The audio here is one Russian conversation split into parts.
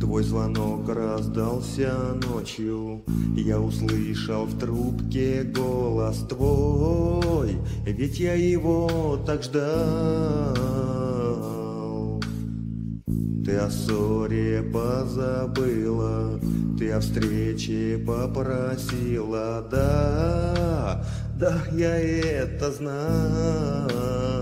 Твой звонок раздался ночью, Я услышал в трубке голос твой, Ведь я его так ждал. Ты о ссоре позабыла, Ты о встрече попросила, Да, да, я это знал.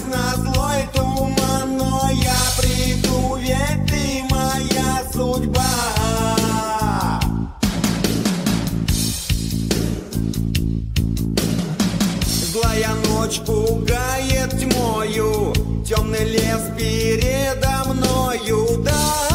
Наплевать на злой туман, но я приду, ведь ты моя судьба. Злая ночь пугает тьмою Темный лес передо мною Да,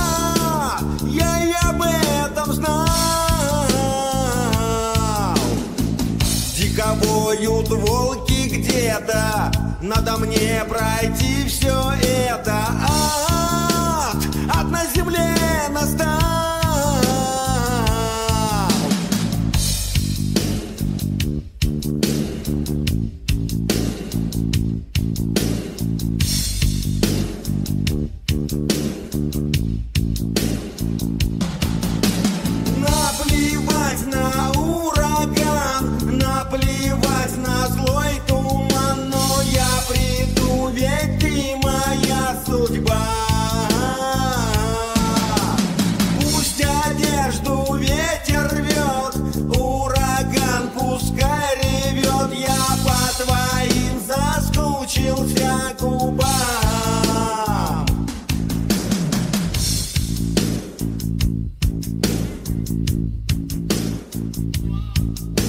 воют волки где-то. Надо мне пройти все это. Ад, ад на земле настал ветер рвет, ураган пускай ревет, я по твоим заскучился губам. Темный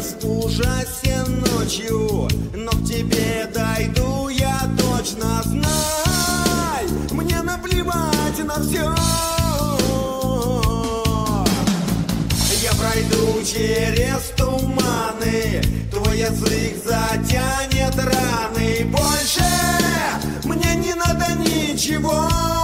лес ужасен ночью, но к тебе дойду я точно знай. Мне наплевать на все. Я пройду через туманы, твой язык затянет раны. Больше мне не надо ничего.